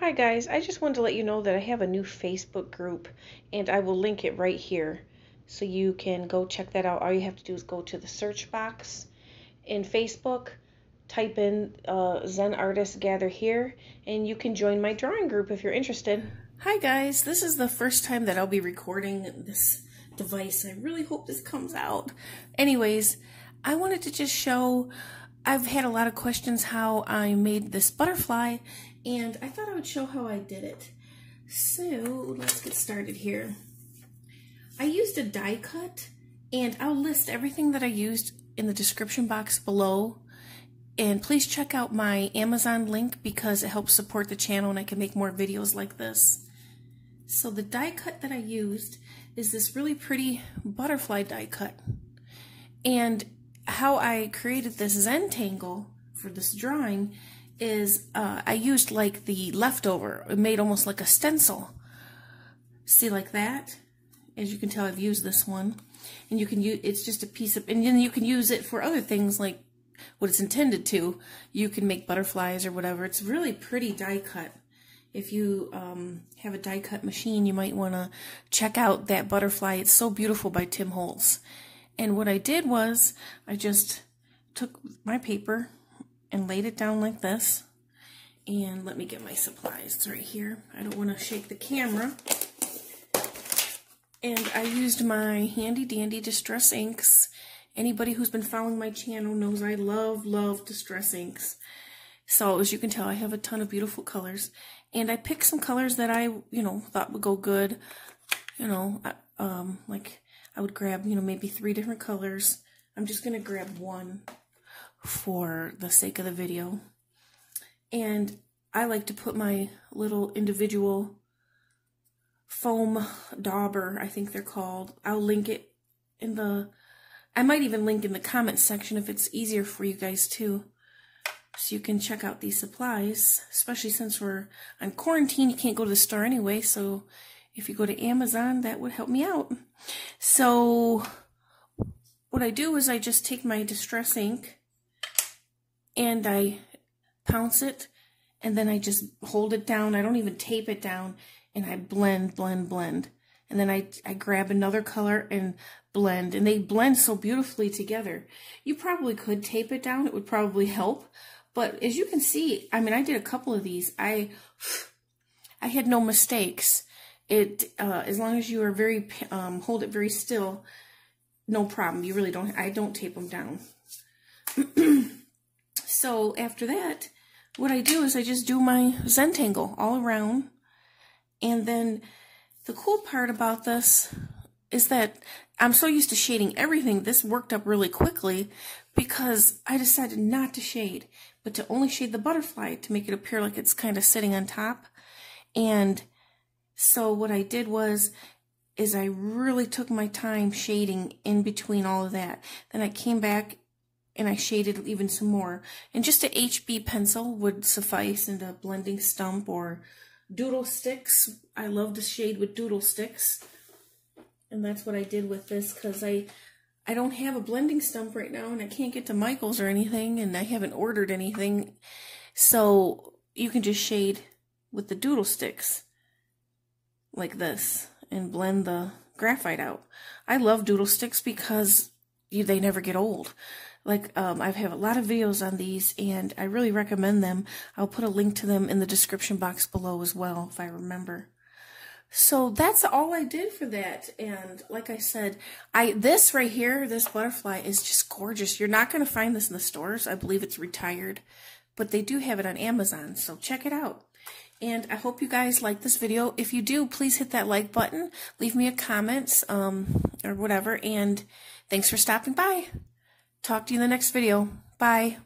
Hi guys, I just wanted to let you know that I have a new Facebook group and I will link it right here. So you can go check that out. All you have to do is go to the search box in Facebook, type in uh, Zen Artists Gather Here, and you can join my drawing group if you're interested. Hi guys, this is the first time that I'll be recording this device. I really hope this comes out. Anyways, I wanted to just show I've had a lot of questions how I made this butterfly and I thought I would show how I did it. So let's get started here. I used a die cut and I'll list everything that I used in the description box below. And please check out my Amazon link because it helps support the channel and I can make more videos like this. So the die cut that I used is this really pretty butterfly die cut. And how I created this Zentangle for this drawing is uh, I used like the leftover. It made almost like a stencil. See like that? As you can tell, I've used this one. And you can use, it's just a piece of, and then you can use it for other things like what it's intended to. You can make butterflies or whatever. It's really pretty die cut. If you um, have a die cut machine, you might want to check out that butterfly. It's so beautiful by Tim Holtz. And what I did was I just took my paper and laid it down like this. And let me get my supplies it's right here. I don't want to shake the camera. And I used my handy dandy distress inks. Anybody who's been following my channel knows I love, love distress inks. So as you can tell, I have a ton of beautiful colors. And I picked some colors that I, you know, thought would go good. You know, um, like I would grab, you know, maybe three different colors. I'm just going to grab one for the sake of the video. And I like to put my little individual foam dauber, I think they're called. I'll link it in the, I might even link in the comments section if it's easier for you guys too. So you can check out these supplies, especially since we're on quarantine, you can't go to the store anyway, so if you go to Amazon, that would help me out. So what I do is I just take my distress ink and I pounce it and then I just hold it down. I don't even tape it down and I blend, blend, blend. And then I, I grab another color and blend and they blend so beautifully together. You probably could tape it down. It would probably help. But as you can see, I mean, I did a couple of these. I, I had no mistakes. It, uh, as long as you are very, um, hold it very still, no problem. You really don't, I don't tape them down. So after that, what I do is I just do my Zentangle all around. And then the cool part about this is that I'm so used to shading everything. This worked up really quickly because I decided not to shade, but to only shade the butterfly to make it appear like it's kind of sitting on top. And so what I did was is I really took my time shading in between all of that. Then I came back and I shaded even some more. And just a HB pencil would suffice and a blending stump or DoodleStix. I love to shade with DoodleStix. And that's what I did with this because I I don't have a blending stump right now and I can't get to Michael's or anything and I haven't ordered anything. So you can just shade with the DoodleStix like this and blend the graphite out. I love DoodleStix because you, they never get old. Like, um, I have a lot of videos on these, and I really recommend them. I'll put a link to them in the description box below as well, if I remember. So that's all I did for that. And like I said, I this right here, this butterfly is just gorgeous. You're not going to find this in the stores. I believe it's retired, but they do have it on Amazon. So check it out. And I hope you guys like this video. If you do, please hit that like button. Leave me a comment um, or whatever. And thanks for stopping by. Talk to you in the next video. Bye.